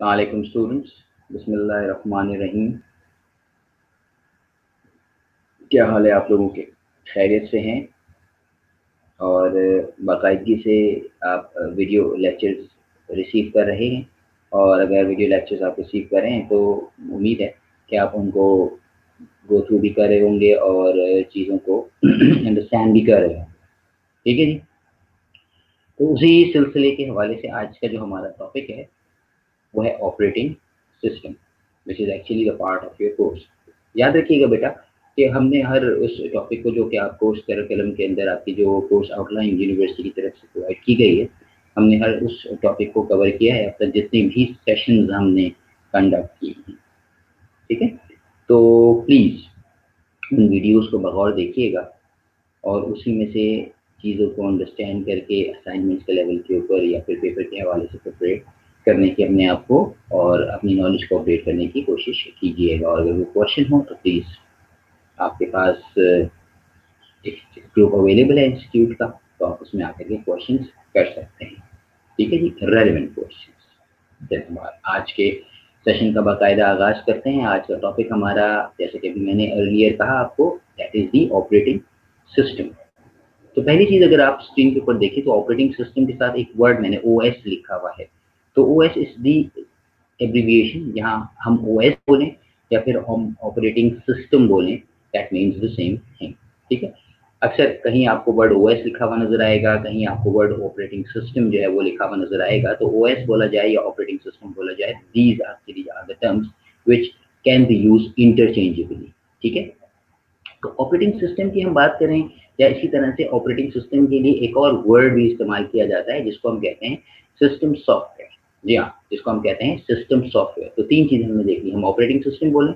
Students बिस्मिल्लाहिर्रहमानिर्रहीम क्या हाल है आप लोगों के? खैरियत से हैं। और बाकायदगी से आप वीडियो लेक्चर्स रिसीव कर रहे हैं। और अगर वीडियो लेक्चर्स आप रिसीव कर रहे हैं तो उम्मीद है कि आप उनको गो थ्रू भी कर रहे होंगे और चीज़ों को अंडरस्टैंड भी कर रहे होंगे। ठीक है जी? तो उसी सिलसिले के हवाले से आज का जो हमारा टॉपिक है वो है operating system which is actually the part of your course याद रखिएगा बेटा, कि हमने हर उस टॉपिक को जो कि आप कोर्स करिकुलम के अंदर आपकी जो कोर्स आउटलाइन यूनिवर्सिटी की तरफ़ से प्रोवाइड की गई है, हमने हर उस टॉपिक को कवर किया है अब तक जितने भी सेशन हमने कंडक्ट किए हैं। ठीक है? तो प्लीज़ उन वीडियोस को बगौर देखिएगा और उसी में से चीज़ों को अंडरस्टैंड करके असाइनमेंट्स के लेवल के ऊपर या फिर पेपर के हवाले से प्रिपरेट करने की अपने आप को और अपनी नॉलेज को अपडेट करने की कोशिश कीजिएगा। और अगर वो क्वेश्चन हो तो प्लीज़ आपके पास एक ग्रुप अवेलेबल है इंस्टीट्यूट का तो आप उसमें आकर के क्वेश्चन कर सकते हैं। ठीक है जी? रेलिवेंट क्वेश्चन आज के सेशन का बाकायदा आगाज़ करते हैं। आज का टॉपिक हमारा, जैसे कि अभी मैंने अर्लियर कहा आपको that is the operating system तो पहली चीज़ अगर आप स्क्रीन के ऊपर देखें तो ऑपरेटिंग सिस्टम के साथ एक वर्ड मैंने ओएस लिखा हुआ है। तो O S is the abbreviation यहाँ हम ओ एस बोलें या फिर हम ऑपरेटिंग सिस्टम बोलें that means the same thing ठीक है? अक्सर कहीं आपको वर्ड ओ एस लिखा हुआ नज़र आएगा, कहीं आपको वर्ड ऑपरेटिंग सिस्टम जो है वो लिखा हुआ नज़र आएगा तो ओ एस बोला जाए या ऑपरेटिंग सिस्टम बोला जाए these are the terms which can be use interchangeably ठीक है? तो ऑपरेटिंग सिस्टम की हम बात करें, या इसी तरह से ऑपरेटिंग सिस्टम के लिए एक और वर्ड भी इस्तेमाल किया जाता है, जिसको हम कहते हैं सिस्टम सॉफ्टवेयर जी हाँ जिसको हम कहते हैं सिस्टम सॉफ्टवेयर तो तीन चीज़ें हमने देखी। हम ऑपरेटिंग सिस्टम बोलें,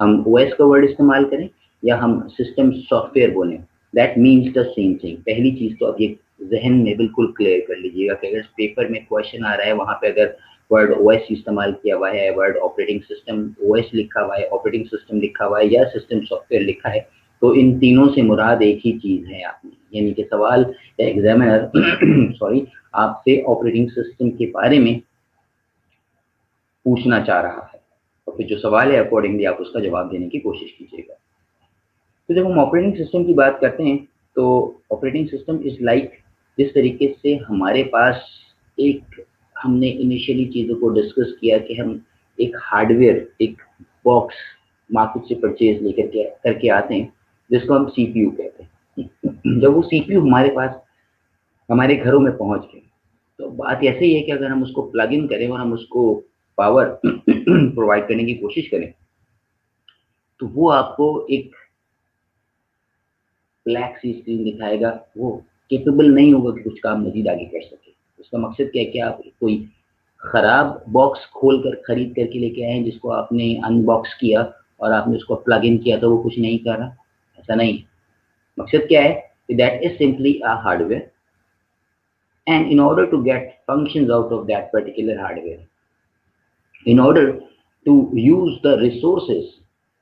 हम ओएस का वर्ड इस्तेमाल करें, या हम सिस्टम सॉफ्टवेयर बोलें। That means the same thing पहली चीज़ तो अब ये जहन में बिल्कुल क्लियर कर लीजिएगा कि अगर पेपर में क्वेश्चन आ रहा है, वहाँ पे अगर वर्ड ओ इस्तेमाल किया हुआ है वर्ड ऑपरेटिंग सिस्टम ओएस लिखा हुआ है ऑपरेटिंग सिस्टम लिखा हुआ है, या सिस्टम सॉफ्टवेयर लिखा है तो इन तीनों से मुराद एक ही चीज़ है आपने यानी कि सवाल या एग्जामिनर सॉरी आपसे ऑपरेटिंग सिस्टम के बारे में पूछना चाह रहा है। और फिर जो सवाल है अकॉर्डिंगली आप उसका जवाब देने की कोशिश कीजिएगा। तो जब हम ऑपरेटिंग सिस्टम की बात करते हैं तो ऑपरेटिंग सिस्टम इज़ लाइक जिस तरीके से हमारे पास एक हमने इनिशियली चीज़ों को डिस्कस किया कि हम एक हार्डवेयर एक बॉक्स मार्केट से परचेज लेकर के, करके आते हैं, जिसको हम सीपीयू कहते हैं। जब वो सीपीयू हमारे पास, हमारे घरों में पहुँच गए तो बात ऐसे ही है कि अगर हम उसको प्लग इन करें और हम उसको पावर प्रोवाइड करने की कोशिश करें तो वो आपको एक ब्लैक सी स्क्रीन दिखाएगा। वो केपेबल नहीं होगा कि कुछ काम मजीद आगे कर सके। उसका मकसद क्या है कि आप कोई ख़राब बॉक्स खोल कर खरीद करके लेके आए हैं, जिसको आपने अनबॉक्स किया और आपने उसको प्लग इन किया तो वो कुछ नहीं कर रहा। ऐसा नहीं मकसद क्या है कि that is simply a hardware and in order to get functions out of that particular hardware in order to use the resources,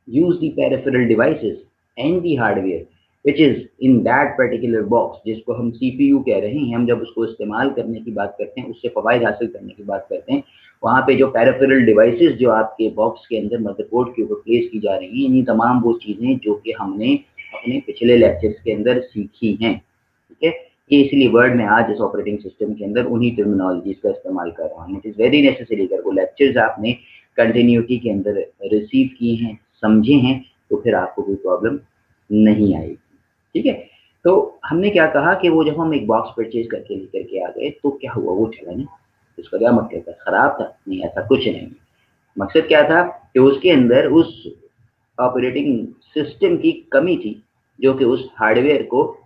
use the peripheral devices and the hardware which is in that particular box जिसको हम you कह रहे हैं, हम जब उसको इस्तेमाल करने की बात करते हैं, उससे फवायद हासिल करने की बात करते हैं, वहाँ पे जो पैराफेरल डिवाइसेस जो आपके बॉक्स के अंदर मदरबोर्ड के ऊपर प्लेस की जा रही हैं ये तमाम वो चीज़ें जो कि हमने अपने पिछले लेक्चर्स के अंदर सीखी हैं, ठीक है? ये इसलिए वर्ड में आज इस ऑपरेटिंग सिस्टम के अंदर उन्हीं टर्मिनोलॉजीज का इस्तेमाल कर रहा हूँ। इट इज़ वेरी नेसेसरी अगर वो लेक्चर्स आपने कंटिन्यूटी के अंदर रिसीव किए हैं, समझे हैं तो फिर आपको कोई प्रॉब्लम नहीं आएगी। ठीक है? तो हमने क्या कहा कि वो जब हम एक बॉक्स परचेज करके लेकर के आ गए तो क्या हुआ? वो चला नहीं। उसका क्या मतलब था? खराब था। नहीं, ऐसा कुछ नहीं। मकसद क्या था? कि उसके अंदर उस ऑपरेटिंग सिस्टम की कमी थी, जो कि उस हार्डवेयर को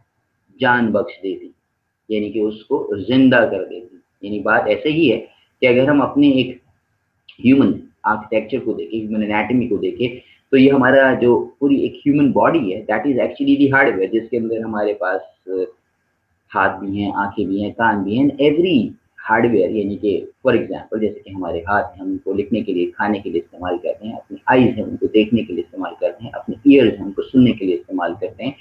जान बख्श देती। यानी कि उसको ज़िंदा कर देती। यानी बात ऐसे ही है कि अगर हम अपने एक ह्यूमन आर्किटेक्चर को देखें ह्यूमन एनाटमी को देखें तो ये हमारा जो पूरी एक ह्यूमन बॉडी है that is actually the hardware जिसके अंदर हमारे पास, हाथ भी हैं, आँखें भी हैं, कान भी हैं एवरी हार्डवेयर यानी कि फॉर एग्जांपल जैसे कि हमारे हाथ हैं उनको लिखने के लिए, खाने के लिए इस्तेमाल करते हैं, अपनी आईज हैं, उनको देखने के लिए इस्तेमाल करते हैं, अपने ईयर्स हैं, उनको सुनने के लिए इस्तेमाल करते हैं।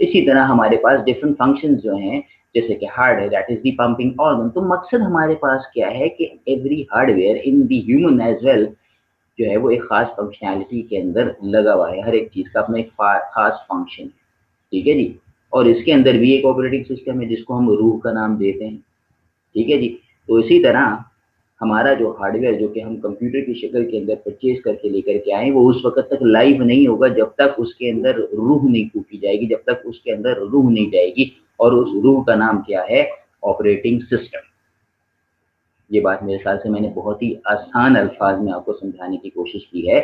इसी तरह हमारे पास डिफरेंट फ़ंक्शन जो हैं, जैसे कि हार्ड है that is the pumping organ तो मकसद हमारे पास क्या है कि every hardware in the human as well जो है वो एक खास फंक्शनैलिटी के अंदर लगा हुआ है, हर एक चीज़ का अपना एक खास फ़ंक्शन ठीक है जी? और इसके अंदर भी एक ऑपरेटिंग सिस्टम है जिसको हम रूह का नाम देते हैं। ठीक है जी? तो इसी तरह हमारा जो हार्डवेयर जो कि हम कंप्यूटर की शक्ल के अंदर परचेज करके लेकर के आए, वो उस वक्त तक लाइव नहीं होगा जब तक उसके अंदर रूह नहीं फूकी जाएगी, जब तक उसके अंदर रूह नहीं जाएगी। और उस रूह का नाम क्या है? ऑपरेटिंग सिस्टम ये बात मेरे ख्याल से मैंने बहुत ही आसान अल्फाज में आपको समझाने की कोशिश की है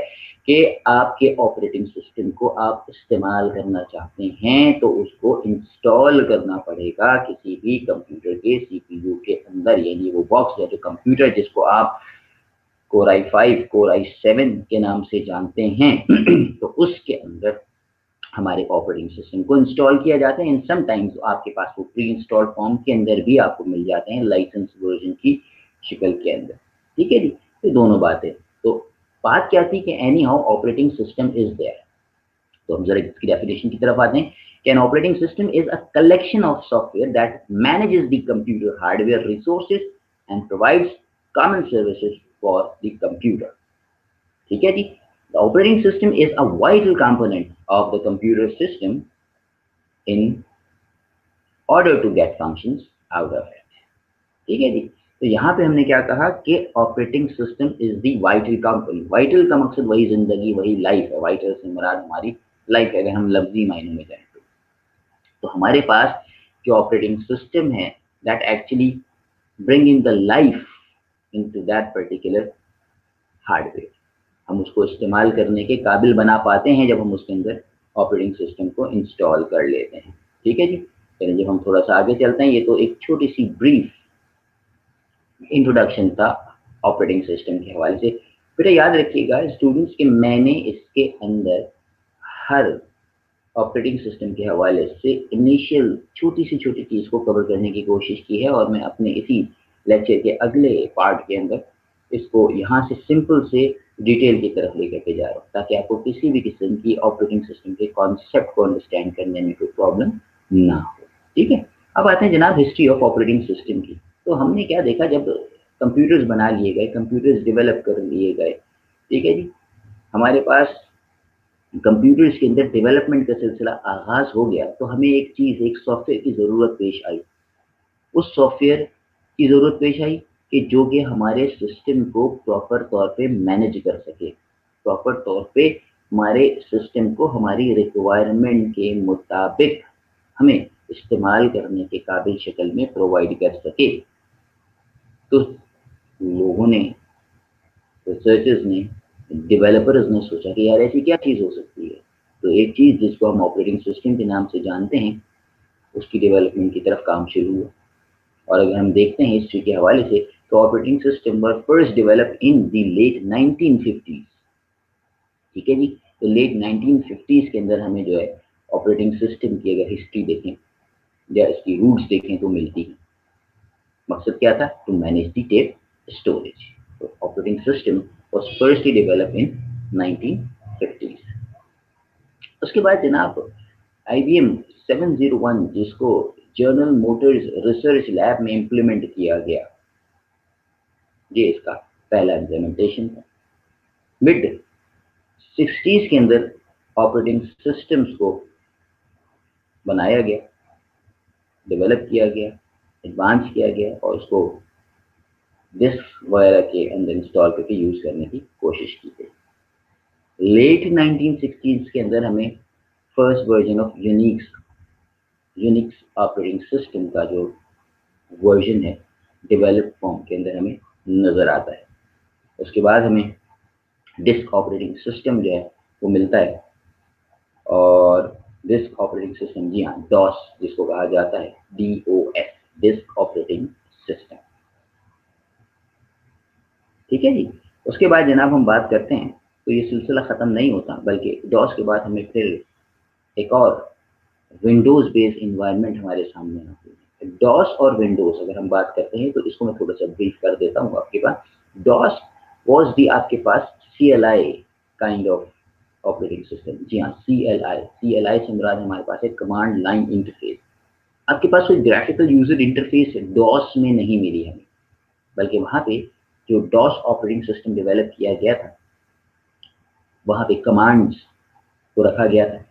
कि आपके ऑपरेटिंग सिस्टम को आप इस्तेमाल करना चाहते हैं तो उसको इंस्टॉल करना पड़ेगा किसी भी कंप्यूटर के सीपीयू के अंदर, यानी वो बॉक्स या जो कंप्यूटर जिसको आप core I five core I seven के नाम से जानते हैं तो उसके अंदर हमारे ऑपरेटिंग सिस्टम को इंस्टॉल किया जाता है। इन सम टाइम्स आपके पास वो प्री इंस्टॉल फॉर्म के अंदर भी आपको मिल जाते हैं। लाइसेंस वर्जन की शिकल के अंदर। ठीक है जी? तो दोनों बातें। तो बात क्या थी कि anyhow operating system is there तो हम जरा इसकी डेफिनेशन की तरफ़ आते हैं कि an operating system is a collection of software that manages the computer hardware resources and provides common services for the computer ठीक है जी? The operating system is a vital component of the computer system in order to get functions out of it. ठीक है जी? तो यहाँ पे हमने क्या कहा कि operating system is the vital company vital का मकसद वही ज़िंदगी, वही लाइफ है। वाइटल से मुराद हमारी लाइफ है, अगर हम लफ्जी मायनों में जाए तो। तो हमारे पास जो ऑपरेटिंग सिस्टम है that actually bring in the life into that particular hardware हम उसको इस्तेमाल करने के काबिल बना पाते हैं जब हम उसके अंदर ऑपरेटिंग सिस्टम को इंस्टॉल कर लेते हैं। ठीक है जी? चलिए जब हम थोड़ा सा आगे चलते हैं। ये तो एक छोटी सी ब्रीफ इंट्रोडक्शन था ऑपरेटिंग सिस्टम के हवाले से। बेटा याद रखिएगा स्टूडेंट्स के, मैंने इसके अंदर हर ऑपरेटिंग सिस्टम के हवाले से इनिशियल छोटी सी छोटी चीज़ को कवर करने की कोशिश की है और मैं अपने इसी लेक्चर के अगले पार्ट के अंदर इसको यहाँ से सिंपल से डिटेल की तरफ़ लेकर के जा रहा हूँ, ताकि आपको किसी भी किस्म की ऑपरेटिंग सिस्टम के कॉन्सेप्ट को अंडरस्टैंड करने में कोई प्रॉब्लम ना हो। ठीक है? अब आते हैं जनाब हिस्ट्री ऑफ़ ऑपरेटिंग सिस्टम की। तो हमने क्या देखा, जब कंप्यूटर्स बना लिए गए कंप्यूटर्स डेवलप कर लिए गए, ठीक है जी? हमारे पास कंप्यूटर्स के अंदर डेवलपमेंट का सिलसिला आगाज़ हो गया तो हमें एक चीज़, एक सॉफ्टवेयर की ज़रूरत पेश आई। उस सॉफ्टवेयर की ज़रूरत पेश आई कि जो कि हमारे सिस्टम को प्रॉपर तौर पे मैनेज कर सके। प्रॉपर तौर पे हमारे सिस्टम को, हमारी रिक्वायरमेंट के मुताबिक हमें इस्तेमाल करने के काबिल शक्ल में प्रोवाइड कर सके। तो लोगों ने रिसर्चर्स ने डेवलपर्स ने सोचा कि यार ऐसी क्या चीज़ हो सकती है? तो एक चीज़ जिसको हम ऑपरेटिंग सिस्टम के नाम से जानते हैं, उसकी डेवलपमेंट की तरफ़ काम शुरू हुआ। और अगर हम देखते हैं हिस्ट्री के हवाले से तो operating system were first develop in the late 1950s ठीक है जी? तो लेट 1950s के अंदर हमें जो है ऑपरेटिंग सिस्टम की अगर हिस्ट्री देखें, या इसकी रूट्स देखें तो मिलती है। मकसद क्या था? To manage the tape storage तो operating system was firstly develop in 1950s उसके बाद जनाब I B M seven zero one जिसको जर्नल मोटर्स रिसर्च लैब में इम्प्लीमेंट किया गया, ये इसका पहला इम्प्लीमेंटेशन था। मिड सिक्सटीज के अंदर ऑपरेटिंग सिस्टम्स को बनाया गया डेवलप किया गया। एडवांस किया गया और उसको डिस्क वगैरह के अंदर इंस्टॉल करके यूज़ करने की कोशिश की गई। लेट 1960s के अंदर हमें first version of Unix Unix operating system का जो वर्जन है डेवलप फॉर्म के अंदर हमें नज़र आता है। उसके बाद हमें डिस्क ऑपरेटिंग सिस्टम जो है, वो मिलता है। और डिस्क ऑपरेटिंग सिस्टम जी हाँ डॉस जिसको कहा जाता है D O S disk operating system ठीक है जी? उसके बाद जनाब हम बात करते हैं। तो ये सिलसिला ख़त्म नहीं होता, बल्कि डॉस के बाद हमें फिर एक और विंडोज़ बेस्ड इन्वायरमेंट हमारे सामने आती है। डॉस और विंडोज़ अगर हम बात करते हैं तो इसको मैं थोड़ा सा ब्रीफ कर देता हूँ आपके पास। डॉस वॉज़ दी आपके पास C L I kind of operating system जी हाँ C L I C L I से मुराद हमारे पास है कमांड लाइन इंटरफेस आपके पास कोई ग्राफिकल यूज़र इंटरफेस डॉस में नहीं मिली हमें। बल्कि वहाँ पे जो डॉस ऑपरेटिंग सिस्टम डेवलप किया गया था, वहाँ पे कमांड्स को रखा गया था।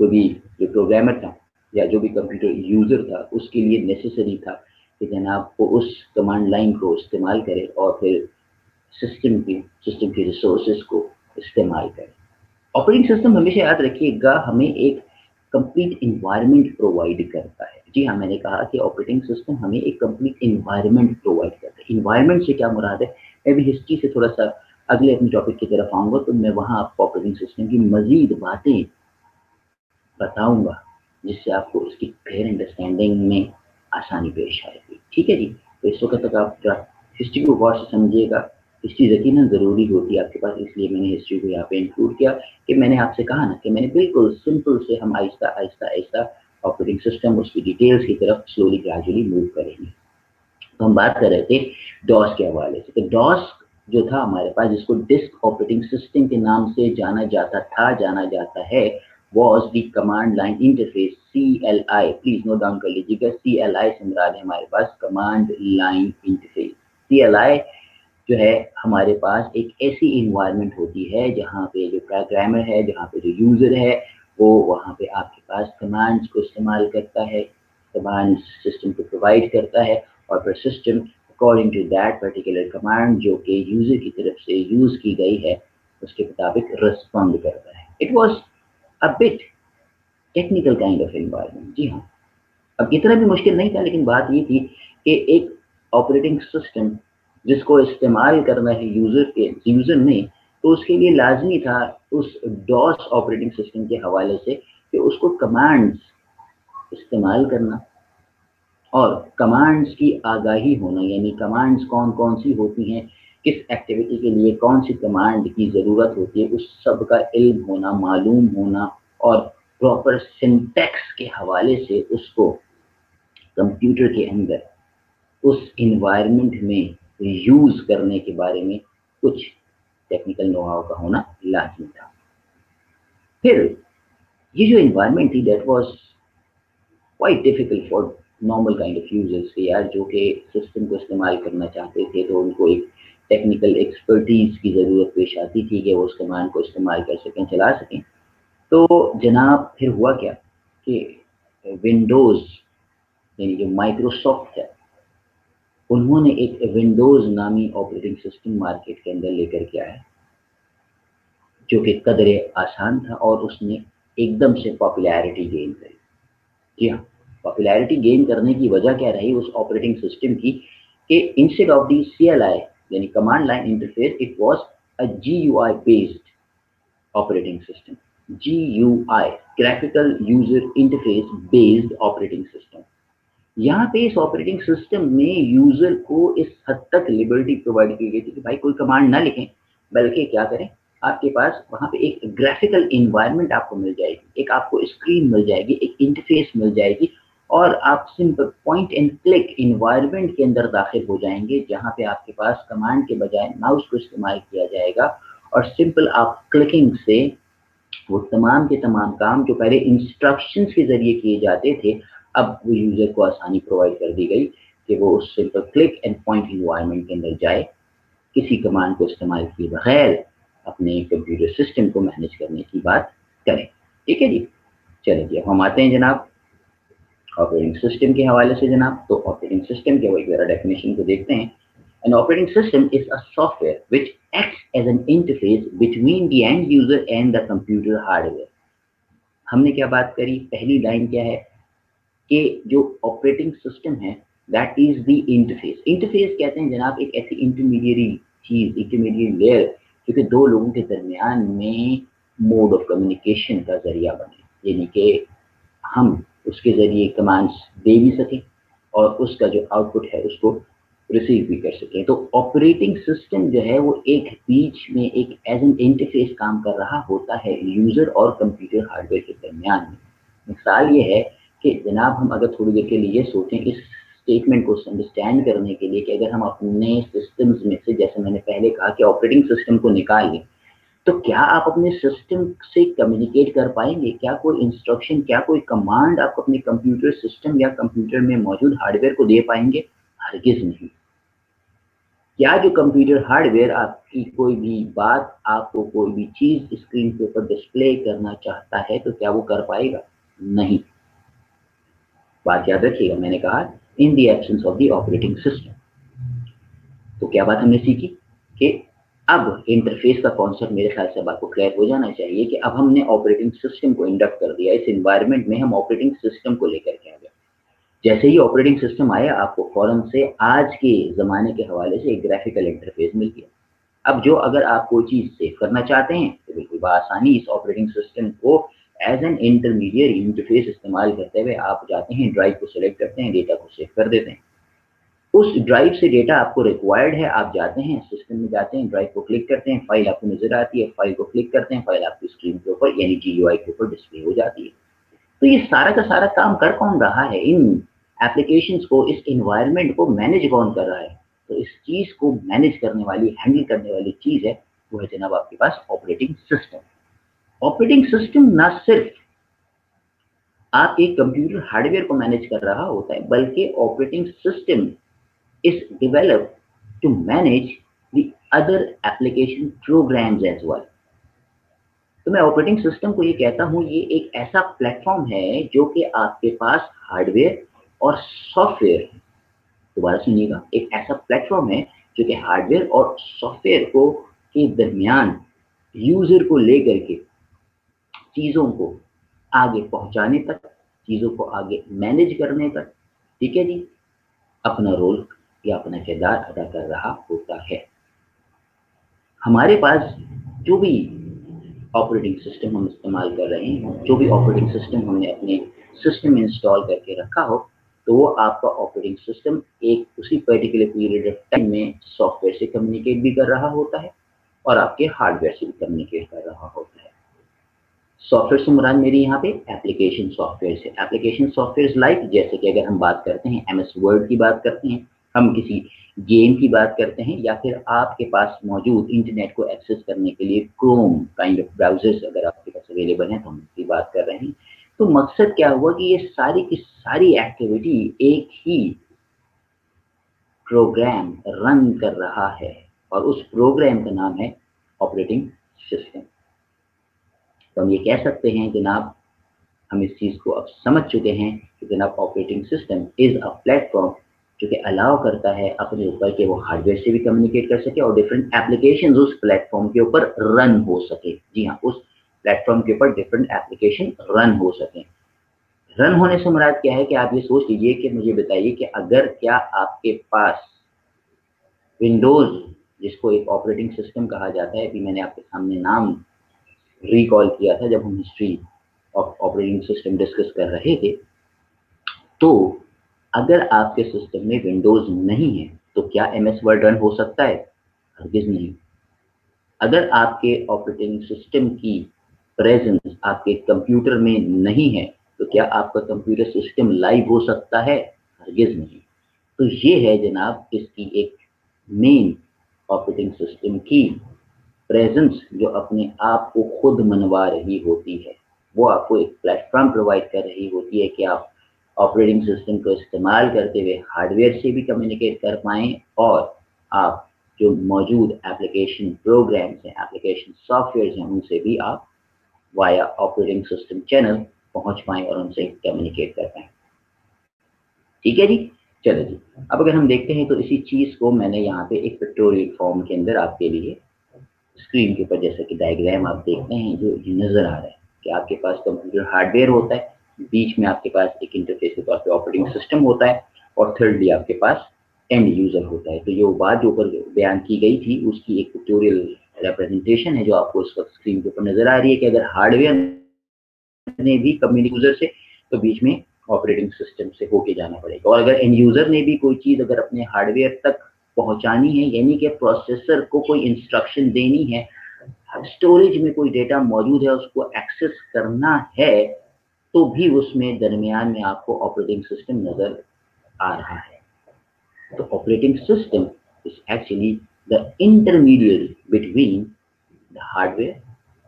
कोई भी जो प्रोग्रामर था या जो भी कंप्यूटर यूज़र था, उसके लिए नेसेसरी था कि जनाब वो उस कमांड लाइन को इस्तेमाल करे और फिर सिस्टम की सिस्टम के रिसोर्सेज को इस्तेमाल करे। ऑपरेटिंग सिस्टम हमेशा याद रखिएगा, हमें एक कंप्लीट इन्वायरमेंट प्रोवाइड करता है। जी हाँ मैंने कहा कि ऑपरेटिंग सिस्टम हमें एक कंप्लीट इन्वायरमेंट प्रोवाइड करता है। इन्वायरमेंट से क्या मुराद है? मैं भी हिस्ट्री से थोड़ा सा अगले अपने टॉपिक की तरफ़ आऊँगा तो मैं वहाँ आपको ऑपरेटिंग सिस्टम की मजीद बातें बताऊँगा, जिससे आपको उसकी क्लियर अंडरस्टैंडिंग में आसानी पेश आएगी। ठीक है जी? तो इस वक्त तक आप हिस्ट्री को गौर से समझिएगा। हिस्ट्री यकीन ज़रूरी होती है आपके पास, इसलिए मैंने हिस्ट्री को यहाँ पे इंक्लूड किया कि मैंने आपसे कहा ना कि मैंने बिल्कुल सिंपल से हम आहिस्ता आहिस्ता आहिस्ता ऑपरेटिंग सिस्टम उसकी डिटेल्स की तरफ़ स्लोली ग्रेजुअली मूव करेंगे। तो हम बात कर रहे थे डॉस के हवाले से। तो डॉस जो था हमारे पास, जिसको डिस्क ऑपरेटिंग सिस्टम के नाम से जाना जाता था, जाना जाता है was the command line interface C L I please note down कर लीजिएगा सी एल आई से मुराद है हमारे पास command line interface C L I जो है, हमारे पास एक ऐसी इन्वायरमेंट होती है, जहाँ पे जो प्रोग्रामर है, जहाँ पे जो यूज़र है, वो वहाँ पे आपके पास कमांड्स को इस्तेमाल करता है कमांड सिस्टम को प्रोवाइड करता है और फिर system according to that particular command जो कि यूज़र की तरफ़ से यूज़ की गई है, उसके मुताबिक रिस्पॉन्ड करता है। It was a bit technical kind of environment जी हाँ। अब इतना भी मुश्किल नहीं था, लेकिन बात ये थी कि एक ऑपरेटिंग सिस्टम जिसको इस्तेमाल करना है यूज़र के यूज़र ने तो उसके लिए लाजमी था उस डॉस ऑपरेटिंग सिस्टम के हवाले से कि उसको कमांड्स इस्तेमाल करना। और कमांड्स की आगाही होना, यानी कमांड्स कौन कौन सी होती हैं, किस एक्टिविटी के लिए कौन सी कमांड की ज़रूरत होती है, उस सब का इल्म होना, मालूम होना और प्रॉपर सिंटेक्स के हवाले से उसको कंप्यूटर के अंदर, उस इन्वायरमेंट में यूज़ करने के बारे में कुछ टेक्निकल नोहाव का होना लाजमी था। फिर, ये जो इन्वायरमेंट थी that was quite difficult for normal kind of users के यार, जो कि सिस्टम को इस्तेमाल करना चाहते थे तो उनको एक टेक्निकल एक्सपर्टीज की ज़रूरत पेश आती थी कि वो उस कमांड को इस्तेमाल कर सकें, चला सकें। तो जनाब, फिर हुआ क्या कि विंडोज़ यानी जो माइक्रोसॉफ्ट है उन्होंने एक विंडोज़ नामी ऑपरेटिंग सिस्टम मार्केट के अंदर लेकर के आया, जो कि कदरे आसान था और उसने एकदम से पॉपुलैरिटी गेन करी। जी हाँ पॉपुलैरिटी गेन करने की वजह क्या रही उस ऑपरेटिंग सिस्टम की कि instead of the C L I यानी command line interface it was a G U I based operating system G U I graphical user interface based operating system यहाँ पे इस ऑपरेटिंग सिस्टम में user को इस हद तक लिबर्टी प्रोवाइड की गई थी कि भाई कोई कमांड ना लिखें, बल्कि क्या करें? आपके पास वहाँ पे एक ग्राफिकल इन्वायरमेंट आपको मिल जाएगी, एक आपको स्क्रीन मिल जाएगी, एक इंटरफेस मिल जाएगी और आप simple point and click environment के अंदर दाखिल हो जाएँगे, जहाँ पे आपके पास कमांड के बजाय माउस को इस्तेमाल किया जाएगा और सिंपल आप क्लिकिंग से वो तमाम के तमाम काम जो पहले इंस्ट्रक्शन के ज़रिए किए जाते थे अब वो यूज़र को आसानी प्रोवाइड कर दी गई कि वो उस simple click and point environment के अंदर जाए, किसी कमांड को इस्तेमाल किए बगैर अपने कंप्यूटर सिस्टम को मैनेज करने की बात करें। ठीक है जी? चलिए जी हम आते हैं जनाब ऑपरेटिंग सिस्टम के हवाले से जनाब। तो ऑपरेटिंग सिस्टम के वही ज़रा डेफिनेशन को देखते हैं। An operating system is a software which acts as an interface between the end user and the computer hardware. हमने क्या बात करी? पहली लाइन क्या है? कि जो ऑपरेटिंग सिस्टम है that is the interface interface कहते हैं जनाब एक ऐसी इंटरमीडिएरी चीज़ इंटरमीडिएट लेयर जो कि दो लोगों के दरमियान में मोड ऑफ़ कम्युनिकेशन का ज़रिया बने। यानी कि हम उसके ज़रिए कमांड्स दे भी सकें और उसका जो आउटपुट है उसको रिसीव भी कर सकें। तो ऑपरेटिंग सिस्टम जो है वो एक बीच में एक एज एन इंटरफेस काम कर रहा होता है यूज़र और कंप्यूटर हार्डवेयर के दरमियान में। मिसाल ये है कि जनाब हम अगर थोड़ी देर के लिए सोचें इस स्टेटमेंट को अंडरस्टैंड करने के लिए कि अगर हम अपने सिस्टम्स में से, जैसे मैंने पहले कहा कि ऑपरेटिंग सिस्टम को निकाल तो क्या आप अपने सिस्टम से कम्युनिकेट कर पाएँगे? क्या कोई इंस्ट्रक्शन क्या कोई कमांड आप अपने कंप्यूटर सिस्टम या कंप्यूटर में मौजूद हार्डवेयर को दे पाएँगे? हरगिज नहीं। क्या जो कंप्यूटर हार्डवेयर आपकी कोई भी बात, आपको कोई भी चीज़ स्क्रीन के ऊपर डिस्प्ले करना चाहता है तो क्या वो कर पाएगा? नहीं। बात याद रखिएगा, मैंने कहा in the absence of the operating system तो क्या बात हमने सीखी? कि अब इंटरफेस का कॉन्सेप्ट मेरे ख्याल से आपको क्लियर हो जाना चाहिए कि अब हमने ऑपरेटिंग सिस्टम को इंडक्ट कर दिया। इस एनवायरनमेंट में हम ऑपरेटिंग सिस्टम को लेकर के आ गए। जैसे ही ऑपरेटिंग सिस्टम आया, आपको फ़ौरन से आज के ज़माने के हवाले से एक ग्राफिकल इंटरफेस मिल गया। अब जो अगर आप कोई चीज़ सेव करना चाहते हैं तो बिल्कुल आसानी इस ऑपरेटिंग सिस्टम को एज एन इंटरमीडिएट इंटरफेस इस्तेमाल करते हुए आप जाते हैं ड्राइव को सिलेक्ट करते हैं डेटा को सेव कर देते हैं। उस ड्राइव से डेटा आपको रिक्वायर्ड है, आप जाते हैं सिस्टम में जाते हैं ड्राइव को क्लिक करते हैं फ़ाइल आपको नज़र आती है फ़ाइल को क्लिक करते हैं फ़ाइल आपकी स्क्रीन के ऊपर, यानी जी के ऊपर डिस्प्ले हो जाती है। तो ये सारा का सारा काम कर कौन रहा है? इन एप्लीकेशन को, इस इन्वायरमेंट को मैनेज कौन कर रहा है? तो इस चीज़ को मैनेज करने वाली हैंडल करने वाली चीज़ है, वो है जनाब आपके पास ऑपरेटिंग सिस्टम ऑपरेटिंग सिस्टम ना सिर्फ़ आप एक कंप्यूटर हार्डवेयर को मैनेज कर रहा होता है, बल्कि operating system is develop to manage the other application programs as well तो मैं ऑपरेटिंग सिस्टम को ये कहता हूँ, ये एक ऐसा प्लेटफॉर्म है जो कि आपके पास हार्डवेयर और सॉफ्टवेयर, दोबारा सुनिएगा, एक ऐसा प्लेटफॉर्म है जो कि हार्डवेयर और सॉफ्टवेयर को के दरमियान यूज़र को लेकर के चीज़ों को आगे पहुँचाने तक चीज़ों को आगे मैनेज करने तक ठीक है जी? अपना रोल या अपना किरदार अदा कर रहा होता है। हमारे पास जो भी ऑपरेटिंग सिस्टम हम इस्तेमाल कर रहे हैं, जो भी ऑपरेटिंग सिस्टम हमने अपने सिस्टम में इंस्टॉल करके रखा हो तो वो आपका ऑपरेटिंग सिस्टम एक उसी पर्टिकुलर पीरियड ऑफ़ टाइम में सॉफ्टवेयर से कम्युनिकेट भी कर रहा होता है और आपके हार्डवेयर से भी कम्युनिकेट कर रहा होता है। सॉफ्टवेयर से मुराद मेरी यहाँ पे एप्लीकेशन सॉफ्टवेयर से एप्लीकेशन सॉफ्टवेयर लाइक जैसे कि अगर हम बात करते हैं एम एस वर्ड की बात करते हैं, हम किसी गेम की बात करते हैं, या फिर आपके पास मौजूद इंटरनेट को एक्सेस करने के लिए क्रोम काइंड ऑफ़ ब्राउजर्स अगर आपके पास अवेलेबल हैं तो हम इसकी बात कर रहे हैं। तो मकसद क्या हुआ कि ये सारी की सारी एक्टिविटी एक ही प्रोग्राम रन कर रहा है, और उस प्रोग्राम का नाम है ऑपरेटिंग सिस्टम हम ये कह सकते हैं जनाब हम इस चीज़ को अब समझ चुके हैं कि जनाब operating system is a platform जो कि अलाउ करता है अपने ऊपर के वो हार्डवेयर से भी कम्युनिकेट कर सके और डिफरेंट एप्लीकेशन उस प्लेटफॉर्म के ऊपर रन हो सके। जी हाँ उस प्लेटफॉर्म के ऊपर डिफरेंट एप्लीकेशन रन हो सके। रन होने से मुराद क्या है कि आप ये सोच लीजिए कि मुझे बताइए कि अगर क्या आपके पास विंडोज़ जिसको एक ऑपरेटिंग सिस्टम कहा जाता है, अभी मैंने आपके सामने नाम रिकॉल किया था जब हम history of operating system discuss कर रहे थे तो अगर आपके सिस्टम में विंडोज़ नहीं है तो क्या एम एस वर्ड रन हो सकता है? हरगिज नहीं। अगर आपके ऑपरेटिंग सिस्टम की प्रेजेंस आपके कंप्यूटर में नहीं है तो क्या आपका कंप्यूटर सिस्टम लाइव हो सकता है? हरगिज नहीं। तो ये है जनाब, इसकी एक मेन ऑपरेटिंग सिस्टम की प्रेजेंस जो अपने आप को खुद मनवा रही होती है, वो आपको एक प्लेटफॉर्म प्रोवाइड कर रही होती है कि आप ऑपरेटिंग सिस्टम को इस्तेमाल करते हुए हार्डवेयर से भी कम्युनिकेट कर पाएँ और आप जो मौजूद एप्लीकेशन प्रोग्राम्स हैं एप्लीकेशन सॉफ्टवेयर हैं, उनसे भी आप वाया ऑपरेटिंग सिस्टम चैनल पहुँच पाएँ और उनसे कम्युनिकेट कर पाएँ। ठीक है जी? चलो जी। अब अगर हम देखते हैं तो इसी चीज़ को मैंने यहाँ पे एक पिक्टोरियल फॉर्म के अंदर आपके लिए स्क्रीन के ऊपर, जैसे कि डायग्राम आप देखते हैं, जो नज़र आ रहा है कि आपके पास कंप्यूटर हार्डवेयर होता है, बीच में आपके पास एक इंटरफेस के तौर पर ऑपरेटिंग सिस्टम होता है और थर्डली आपके पास एंड यूज़र होता है। तो ये बात जो ऊपर बयान की गई थी, उसकी एक ट्यूटोरियल रिप्रेजेंटेशन है जो आपको इस वक्त स्क्रीन के ऊपर नज़र आ रही है कि अगर हार्डवेयर ने भी कम्युनिटी यूज़र से तो बीच में ऑपरेटिंग सिस्टम से होके जाना पड़ेगा। और अगर एंड यूज़र ने भी कोई चीज़ अगर अपने हार्डवेयर तक पहुंचानी है, यानी कि प्रोसेसर को कोई इंस्ट्रक्शन देनी है स्टोरेज में कोई डेटा मौजूद है, उसको एक्सेस करना है तो भी उसमें दरमियान में आपको ऑपरेटिंग सिस्टम नज़र आ रहा है। तो operating system is actually the intermediate between the hardware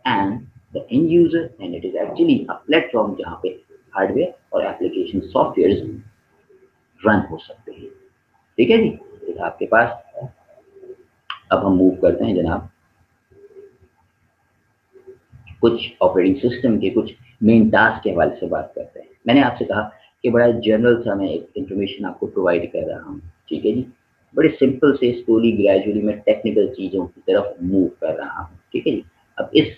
and the end user and it is actually a platform जहाँ पे हार्डवेयर और एप्लीकेशन सॉफ्टवेयर रन हो सकते हैं। ठीक है जी? तो आपके पास। अब हम मूव करते हैं जनाब। कुछ ऑपरेटिंग सिस्टम के कुछ मेन टास्क के हवाले से बात करते हैं। मैंने आपसे कहा कि बड़ा जनरल सा मैं एक इंफॉर्मेशन आपको प्रोवाइड कर रहा हूँ। ठीक है जी? बड़े सिंपल से स्लोली ग्रेजुअली मैं टेक्निकल चीज़ों की तरफ़ मूव कर रहा हूँ। ठीक है जी? अब इस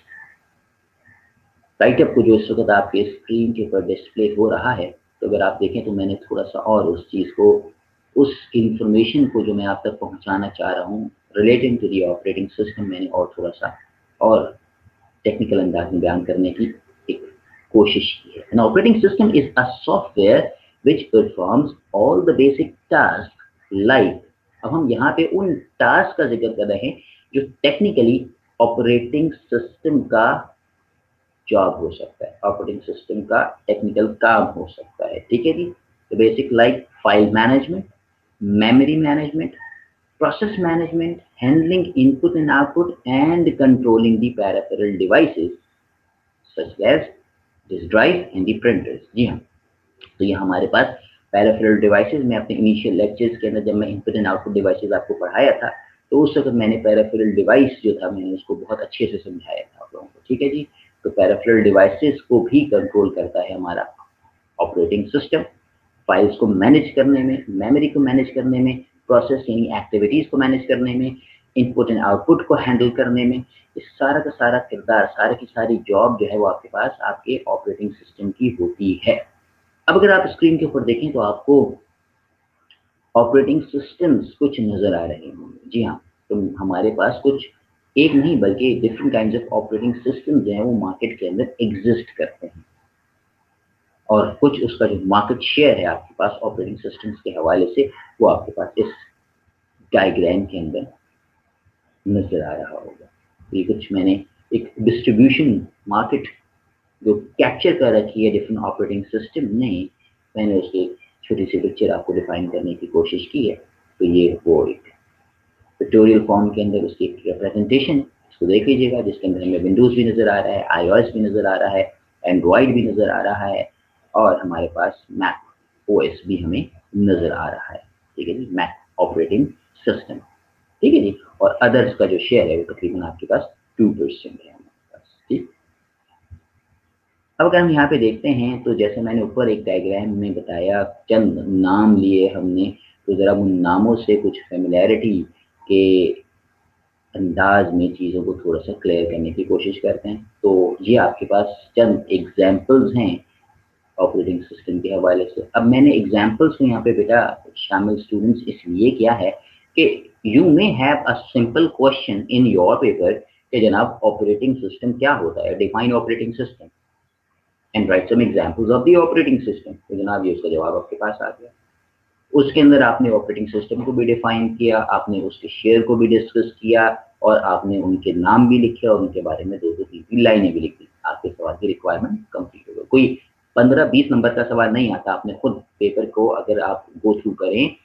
राइटअप को जो इस वक्त आपके स्क्रीन के ऊपर डिस्प्ले हो रहा है तो अगर आप देखें तो मैंने थोड़ा सा और उस चीज़ को उस इंफॉर्मेशन को जो मैं आप तक पहुंचाना चाह रहा हूँ relating to the operating system मैंने और थोड़ा सा और टेक्निकल अंदाज में बयान करने की एक कोशिश की है। An operating system is a software which performs all the basic task like अब हम यहाँ पे उन टास्क का ज़िक्र कर रहे हैं जो टेक्निकली ऑपरेटिंग सिस्टम का जॉब हो सकता है। ऑपरेटिंग सिस्टम का टेक्निकल काम हो सकता है। ठीक है जी? Basic like file management memory management, process management, handling input and output, and controlling the peripheral devices such as disk drive and the printers. जी हाँ। तो ये हमारे पास पैराफेरल डिवाइसेस में अपने इनिशियल लेक्चर्स के अंदर जब मैं इनपुट एंड आउटपुट डिवाइसेस आपको पढ़ाया था तो उस वक्त मैंने पैराफेरल डिवाइस जो था मैंने उसको बहुत अच्छे से समझाया था आप लोगों को। ठीक है जी? तो पैराफेरल डिवाइसेस को भी कंट्रोल करता है हमारा ऑपरेटिंग सिस्टम फाइल्स को मैनेज करने में मेमोरी को मैनेज करने में प्रोसेस यानी एक्टिविटीज़ को मैनेज करने में इनपुट एंड आउटपुट को हैंडल करने में, इस सारा का सारा किरदार, सारा की सारी जॉब जो है वो आपके पास, आपके ऑपरेटिंग सिस्टम की होती है। अब अगर आप स्क्रीन के ऊपर देखें तो आपको ऑपरेटिंग सिस्टम्स कुछ नज़र आ रहे होंगे। जी हाँ तो हमारे पास कुछ एक नहीं, बल्कि different kind of operating system जो है वो मार्केट के अंदर एग्जिस्ट करते हैं। और कुछ उसका जो मार्केट शेयर है आपके पास ऑपरेटिंग सिस्टम्स के हवाले से, वो आपके पास इस डायग्राम के अंदर नज़र आ रहा होगा। ये कुछ मैंने एक डिस्ट्रीब्यूशन मार्केट जो कैप्चर कर रखी है डिफरेंट ऑपरेटिंग सिस्टम ने, मैंने उसकी छोटी सी पिक्चर आपको डिफाइन करने की कोशिश की है तो ये वो एक पिक्टोरियल फॉर्म के अंदर उसकी एक रिप्रेजेंटेशन इसको देख लीजिएगा, जिसके अंदर हमें विंडोज़ भी नज़र आ रहा है आईओएस भी नज़र आ रहा है एंड्रॉयड भी नज़र आ रहा है और हमारे पास मैक ओएस भी हमें नज़र आ रहा है, ठीक है जी? मैक ऑपरेटिंग सिस्टम ठीक है जी? और अदर्स का जो शेयर है वो तकरीबन आपके पास टू परसेंट है हमारे पास, ठीक? अब अगर हम यहाँ पे देखते हैं तो जैसे मैंने ऊपर एक डायग्राम में बताया चंद नाम लिए हमने तो ज़रा उन नामों से कुछ फेमिलैरिटी के अंदाज में चीज़ों को थोड़ा सा क्लियर करने की कोशिश करते हैं। तो ये आपके पास, चंद एग्जाम्पल्स हैं ऑपरेटिंग सिस्टम के हवाले से। अब मैंने एग्जाम्पल्स को यहाँ पे बेटा शामिल स्टूडेंट्स इसलिए किया है कि you may have a simple question in your paper कि जनाब ऑपरेटिंग सिस्टम क्या होता है? Define operating system and write some examples of the operating system तो जनाब ये उसका जवाब आपके पास आ गया। उसके अंदर आपने ऑपरेटिंग सिस्टम को भी डिफाइन किया, आपने उसके शेयर को भी डिस्कस किया और आपने उनके नाम भी लिखे और उनके बारे में दो दो तीन तीन लाइनें भी लिखी। आपके सवाल की रिक्वायरमेंट कंप्लीट हो गई। कोई पंद्रह बीस नंबर का सवाल नहीं आता। आपने खुद पेपर को अगर आप गो थ्रू करें,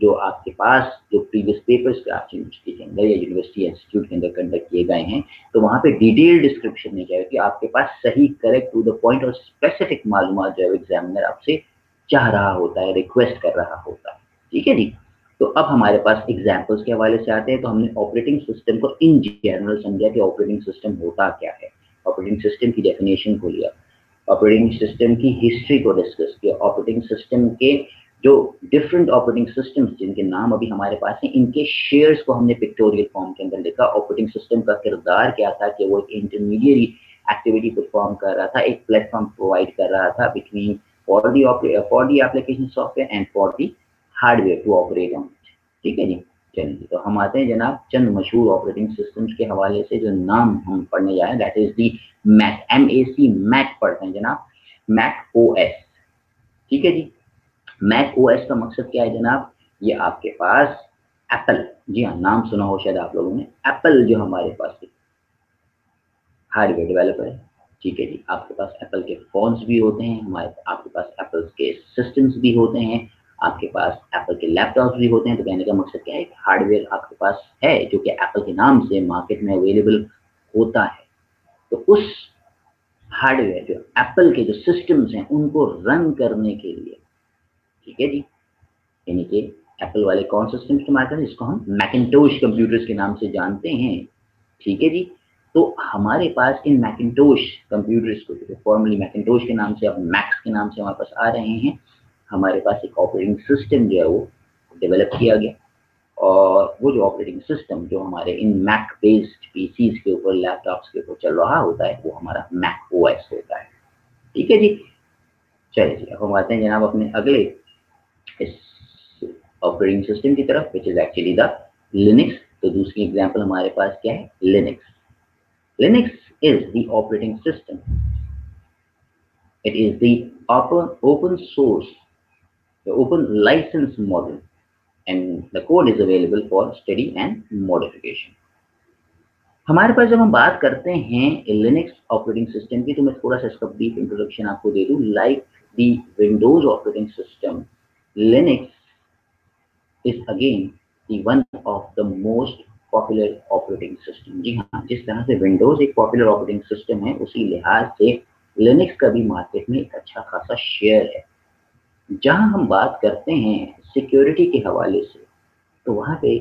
जो आपके पास, जो प्रीवियस पेपर्स आप यूनिवर्सिटी के अंदर या यूनिवर्सिटी इंस्टीट्यूट के अंदर कंडक्ट किए गए हैं तो वहाँ पे डिटेल डिस्क्रिप्शन में है कि आपके पास सही करेक्ट टू द पॉइंट और स्पेसिफिक मालूम जो है एग्जामिनर आपसे चाह रहा होता है रिक्वेस्ट कर रहा होता है। ठीक है जी? तो अब हमारे पास एग्जाम्पल्स के हवाले से आते हैं तो हमने ऑपरेटिंग सिस्टम को इन जनरल समझा कि ऑपरेटिंग सिस्टम होता क्या है। ऑपरेटिंग सिस्टम की डेफिनेशन को लिया ऑपरेटिंग सिस्टम की हिस्ट्री को डिस्कस किया। ऑपरेटिंग सिस्टम के जो डिफरेंट ऑपरेटिंग सिस्टम्स जिनके नाम अभी हमारे पास हैं, इनके शेयर्स को हमने पिक्टोरियल फॉर्म के अंदर लिखा ऑपरेटिंग सिस्टम का किरदार क्या था कि वो एक इंटरमीडिएट एक्टिविटी परफॉर्म कर रहा था, एक प्लेटफॉर्म प्रोवाइड कर रहा था between for the for the application software and for the hardware to operate on ठीक है जी? चलिए तो हम आते हैं जनाब चंद मशहूर ऑपरेटिंग सिस्टम्स के हवाले से, जो नाम हम पढ़ने जाए that is the Mac M A C Mac पढ़ते हैं जनाब। मैक ओ एस ठीक है जी? मैक ओ एस का मकसद क्या है जनाब? ये आपके पास एप्पल जी हाँ नाम सुना हो शायद आप लोगों ने। एप्पल जो हमारे पास हार्डवेयर डेवलपर है। ठीक है जी, आपके पास एप्पल के फोन्स भी होते हैं, हमारे, आपके पास एप्पल के सिस्टम्स भी होते हैं। आपके पास एप्पल के लैपटॉप भी होते हैं तो कहने का मकसद क्या है? हार्डवेयर आपके पास है, जो कि एप्पल के नाम से मार्केट में अवेलेबल होता है। तो उस हार्डवेयर जो एप्पल के जो सिस्टम्स हैं, उनको रन करने के लिए, ठीक है जी? यानी कि एप्पल वाले कौन सिस्टम इस्तेमाल करें जिसको हम मैकेटोश कंप्यूटर्स के नाम से जानते हैं, ठीक है जी? तो हमारे पास इन मैकेटोश कंप्यूटर्स को जो फॉर्मली मैकेटोश के नाम से, अब मैक्स के नाम से हमारे पास आ रहे हैं। हमारे पास एक ऑपरेटिंग सिस्टम जो है वो डेवलप किया गया। और वो जो ऑपरेटिंग सिस्टम जो हमारे इन मैक बेस्ड पीसीज के ऊपर लैपटॉप्स के ऊपर चल रहा होता है, वो हमारा मैक ओएस होता है। ठीक है जी? चलिए जी, अब हम आते हैं जनाब अपने अगले इस ऑपरेटिंग सिस्टम की तरफ़ which is actually the Linux तो दूसरी एग्जांपल हमारे पास क्या है? Linux Linux is the operating system is the open open source the open license model and the code is available for study and modification. हमारे पास जब हम बात करते हैं लिनक्स ऑपरेटिंग सिस्टम की तो मैं थोड़ा सा इसका ब्रीफ इंट्रोडक्शन आपको दे दूँ। Like the Windows operating system Linux is again the one of the most popular operating system जी हाँ जिस तरह से विंडोज़ एक पॉपुलर ऑपरेटिंग सिस्टम है, उसी लिहाज से लिनक्स का भी मार्केट में एक अच्छा खासा शेयर है। जहाँ हम बात करते हैं सिक्योरिटी के हवाले से तो वहाँ पे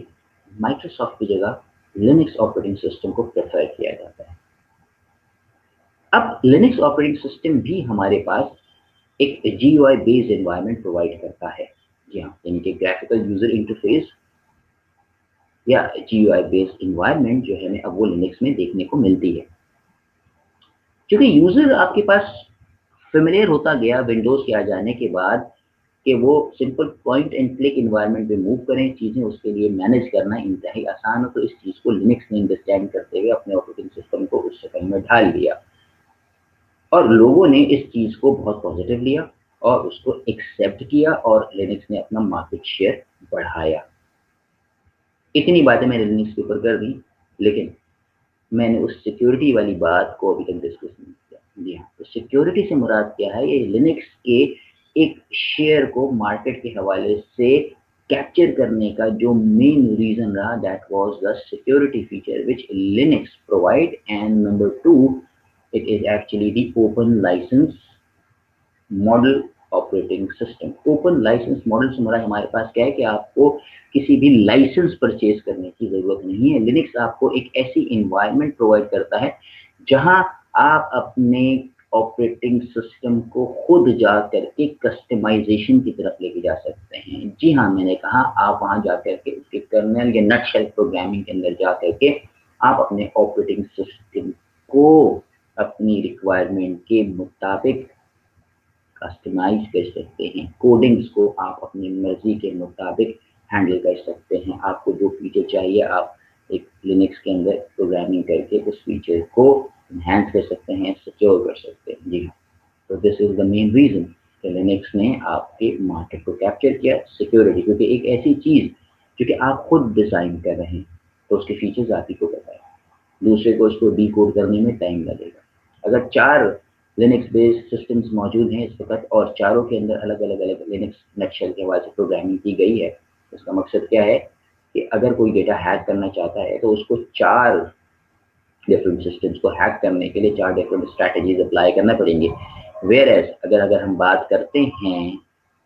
माइक्रोसॉफ्ट की जगह लिनक्स ऑपरेटिंग सिस्टम को प्रेफर किया जाता है। अब लिनक्स ऑपरेटिंग सिस्टम भी हमारे पास एक G O I based environment provide करता है जी हाँ यानी कि ग्राफिकल यूज़र इंटरफेस या जी ओ आई बेस्ड इन्वायरमेंट जो है, अब वो लिनक्स में देखने को मिलती है। क्योंकि यूज़र आपके पास फेमिलियर होता गया विंडोज़ के आ जाने के बाद कि वो simple point and click environment में मूव करें, चीज़ें उसके लिए मैनेज करना इंतहाई आसान हो तो इस चीज़ को लिनक्स ने अंडरस्टैंड करते हुए अपने ऑपरेटिंग सिस्टम को उस शक्ल में ढाल दिया। और लोगों ने इस चीज़ को बहुत पॉजिटिव लिया और उसको एक्सेप्ट किया और लिनक्स ने अपना मार्केट शेयर बढ़ाया। इतनी बातें मैंने लिनक्स के ऊपर कर दी, लेकिन मैंने उस सिक्योरिटी वाली बात को अभी तक डिस्कस नहीं किया। जी हाँ तो सिक्योरिटी से मुराद क्या है? ये लिनक्स के एक शेयर को मार्केट के हवाले से कैप्चर करने का जो मेन रीजन रहा that was the security feature which Linux provide and number two it is actually the open license model operating system open license model से हमारा हमारे पास क्या है कि आपको किसी भी लाइसेंस परचेज करने की ज़रूरत नहीं है। लिनक्स आपको एक ऐसी इन्वायरमेंट प्रोवाइड करता है जहाँ आप अपने ऑपरेटिंग सिस्टम को खुद जा करके कस्टमाइजेशन की तरफ़ लेके जा सकते हैं। जी हाँ मैंने कहा, आप वहाँ जा करके उसके कर्नल या नट शेल प्रोग्रामिंग के अंदर जा करके आप अपने ऑपरेटिंग सिस्टम को अपनी रिक्वायरमेंट के मुताबिक कस्टमाइज कर सकते हैं। कोडिंग्स को आप अपनी मर्ज़ी के मुताबिक हैंडल कर सकते हैं। आपको जो फीचर चाहिए, आप एक लिनक्स के अंदर प्रोग्रामिंग करके उस फीचर को इन्हेंस कर सकते हैं सिक्योर कर सकते हैं। जी हाँ। तो this is the main reason कि लिनक्स ने आपके मार्केट को कैप्चर किया सिक्योरिटी क्योंकि एक ऐसी चीज़ जो कि आप खुद डिज़ाइन कर रहे हैं तो उसके फीचर्स आप ही को है। दूसरे को उसको डी करने में टाइम लगेगा। अगर चार लिनक्स बेस्ड सिस्टम्स मौजूद हैं इस वक्त, और चारों के अंदर अलग अलग अलग लिनक्स नक्शल के हवाले से प्रोग्रामिंग की गई है उसका मकसद क्या है कि अगर कोई डेटा हैक करना चाहता है तो उसको चार डिफरेंट सिस्टम्स को हैक करने के लिए चार डिफरेंट स्ट्रैटेजीज अप्लाई करना पड़ेंगे। वेयर एज अगर अगर हम बात करते हैं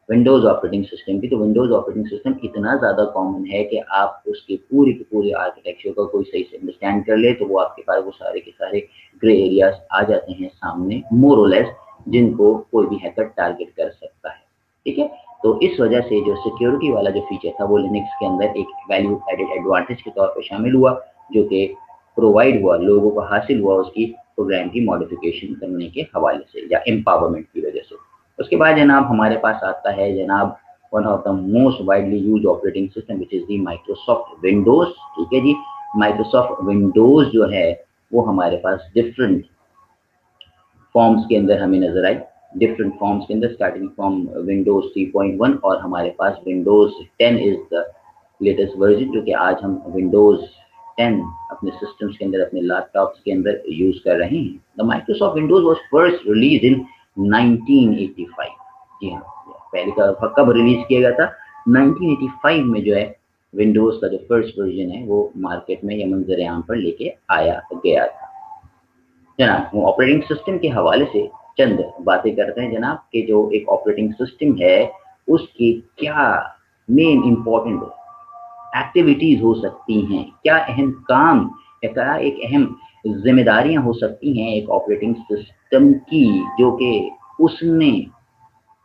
विंडोज़ ऑपरेटिंग सिस्टम की तो विंडोज़ ऑपरेटिंग सिस्टम इतना ज़्यादा कॉमन है कि आप उसके पूरी के पूरे आर्किटेक्चर को कोई सही से अंडरस्टैंड कर ले तो वो आपके पास वो सारे के सारे ग्रे एरियाज़ आ जाते हैं सामने मोरलेस जिनको कोई भी हैकर टारगेट कर सकता है। ठीक है? तो इस वजह से जो सिक्योरिटी वाला जो फीचर था, वो लिनक्स के अंदर एक वैल्यू एडेड एडवांटेज के तौर पर शामिल हुआ, जो कि प्रोवाइड हुआ, लोगों को हासिल हुआ उसकी प्रोग्राम की मॉडिफिकेशन करने के हवाले से या एम्पावरमेंट की वजह से। उसके बाद जनाब हमारे पास आता है जनाब one of the most widely use operating system which is the Microsoft Windows ठीक है जी? माइक्रोसॉफ्ट विंडोज़ जो है, वो हमारे पास डिफरेंट फॉर्म्स के अंदर हमें नज़र आई। डिफरेंट फॉर्म्स के अंदर स्टार्टिंग फ्रॉम विंडोज़ 3.1 और हमारे पास Windows 10 is the latest version जो कि आज हम विंडोज़ 10 अपने सिस्टम्स के अंदर, अपने लैपटॉप्स के अंदर यूज़ कर रहे हैं। The Microsoft Windows was first release in 1985 जी हाँ पहले का कब रिलीज़ किया गया था? 1985 में जो है विंडोज़ का जो फ़र्स्ट वर्जन है, वो मार्केट में या मंजर आम पर लेके आया गया था। जनाब हम ऑपरेटिंग सिस्टम के हवाले से चंद बातें करते हैं जनाब, कि जो एक ऑपरेटिंग सिस्टम है, उसकी क्या मेन इंपॉर्टेंट एक्टिविटीज़ हो सकती हैं। क्या अहम काम या क्या एक अहम जिम्मेदारियाँ हो सकती हैं एक ऑपरेटिंग सिस्टम की, जो कि उसने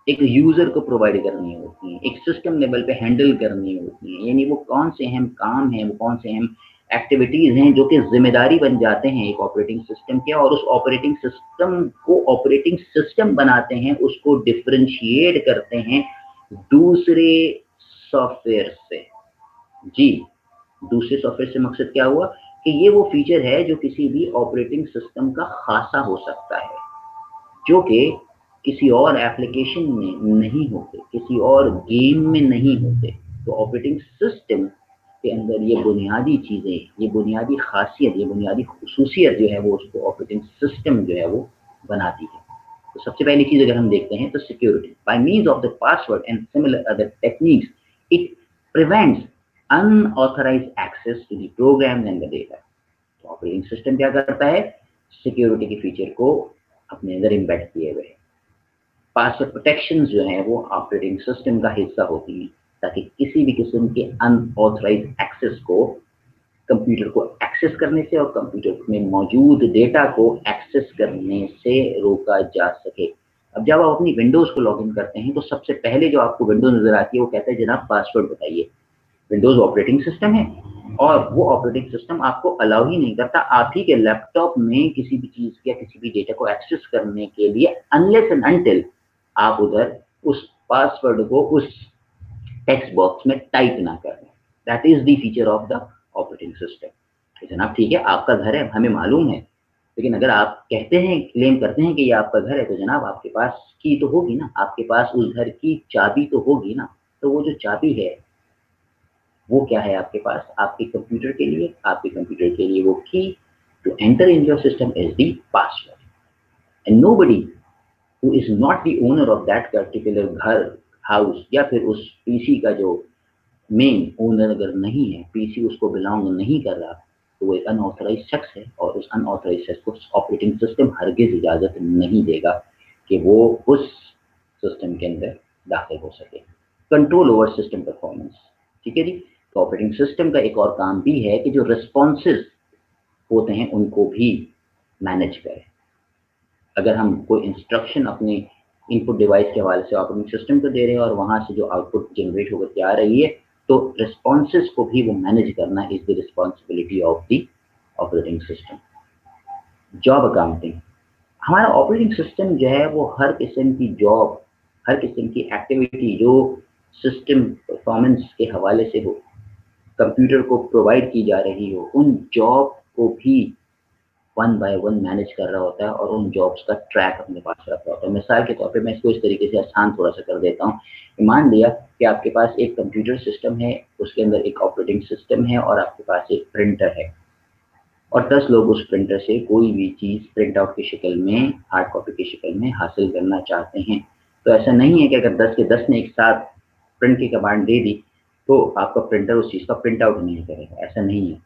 एक यूज़र को प्रोवाइड करनी होती है, एक सिस्टम लेवल पे हैंडल करनी होती है। यानी वो कौन से अहम काम हैं, वो कौन से अहम एक्टिविटीज़ हैं, जो कि ज़िम्मेदारी बन जाते हैं एक ऑपरेटिंग सिस्टम के, और उस ऑपरेटिंग सिस्टम को ऑपरेटिंग सिस्टम बनाते हैं, उसको डिफ्रेंशिएट करते हैं दूसरे सॉफ्टवेयर से। जी, दूसरे सॉफ्टवेयर से मकसद क्या हुआ? कि ये वो फीचर है जो किसी भी ऑपरेटिंग सिस्टम का खासा हो सकता है, जो कि किसी और एप्लीकेशन में नहीं होते, किसी और गेम में नहीं होते। तो ऑपरेटिंग सिस्टम के अंदर ये बुनियादी चीज़ें, ये बुनियादी खासियत, ये बुनियादी खसूसियत जो है वो उसको ऑपरेटिंग सिस्टम जो है वो बनाती है। तो सबसे पहली चीज़ अगर हम देखते हैं तो security by means of the password and similar other techniques it prevents unauthorize access to the program and the data तो ऑपरेटिंग सिस्टम क्या करता है? सिक्योरिटी के फीचर को अपने अंदर इम्बेड किए हुए पासवर्ड प्रोटेक्शन जो है, वो ऑपरेटिंग सिस्टम का हिस्सा होती है, ताकि किसी भी किस्म के अनऑथराइज एक्सेस को कंप्यूटर को एक्सेस करने से और कंप्यूटर में मौजूद डेटा को एक्सेस करने से रोका जा सके। अब जब आप अपनी विंडोज़ को लॉगिन करते हैं तो सबसे पहले जो आपको विंडो नज़र आती है, वो कहता है, जनाब पासवर्ड बताइए। विंडोज़ ऑपरेटिंग सिस्टम है। और वो ऑपरेटिंग सिस्टम आपको अलाउ ही नहीं करता आप ही के लैपटॉप में किसी भी चीज़ या किसी भी डेटा को एक्सेस करने के लिए अनलेस एंड अनटिल आप उधर उस पासवर्ड को उस टेक्स्ट बॉक्स में टाइप ना करें। That is the feature of the operating system जनाब, ठीक है, आपका घर है, हमें मालूम है। लेकिन अगर आप कहते हैं क्लेम करते हैं कि ये आपका घर है तो जनाब आपके पास की तो होगी ना। आपके पास उस घर की चाबी तो होगी ना। तो वो जो चाबी है वो क्या है आपके पास? आपके कंप्यूटर के लिए, आपके कंप्यूटर के लिए वो key to enter in your system is the password and nobody who is not the owner of that particular घर हाउस या फिर उस पीसी का जो मेन ओनर अगर नहीं है पीसी उसको बिलोंग नहीं कर रहा तो वो एक अनऑथराइज शख्स है और उस अनऑथराइज शख्स को ऑपरेटिंग सिस्टम हरगिज इजाज़त नहीं देगा कि वो उस सिस्टम के अंदर दाखिल हो सके। कंट्रोल ओवर सिस्टम परफॉर्मेंस ठीक है जी? तो ऑपरेटिंग सिस्टम का एक और काम भी है कि जो रिस्पॉन्सेज होते हैं, उनको भी मैनेज करें। अगर हम कोई इंस्ट्रक्शन अपने इनपुट डिवाइस के हवाले से ऑपरेटिंग सिस्टम को दे रहे हैं और वहाँ से जो आउटपुट जनरेट होकर के आ रही है तो रिस्पॉन्सेज को भी वो मैनेज करना is the responsibility of the operating system job accounting हमारा ऑपरेटिंग सिस्टम जो है, वो हर किस्म की जॉब हर किस्म की एक्टिविटी जो सिस्टम परफॉर्मेंस के हवाले से हो कंप्यूटर को प्रोवाइड की जा रही हो, उन जॉब को भी वन बाय वन मैनेज कर रहा होता है और उन जॉब्स का ट्रैक अपने पास रखा होता है। मिसाल के तौर पे मैं इसको इस तरीके से आसान थोड़ा सा कर देता हूँ। मान लिया कि आपके पास एक कंप्यूटर सिस्टम है, उसके अंदर एक ऑपरेटिंग सिस्टम है और आपके पास एक प्रिंटर है। और दस लोग उस प्रिंटर से कोई भी चीज़ प्रिंट आउट की शक्ल में हार्ड कॉपी की शक्ल में हासिल करना चाहते हैं। तो ऐसा नहीं है कि अगर दस के दस ने एक साथ प्रिंट की कमांड दे दी तो आपका प्रिंटर उस चीज़ का प्रिंट आउट नहीं करेगा, ऐसा नहीं है।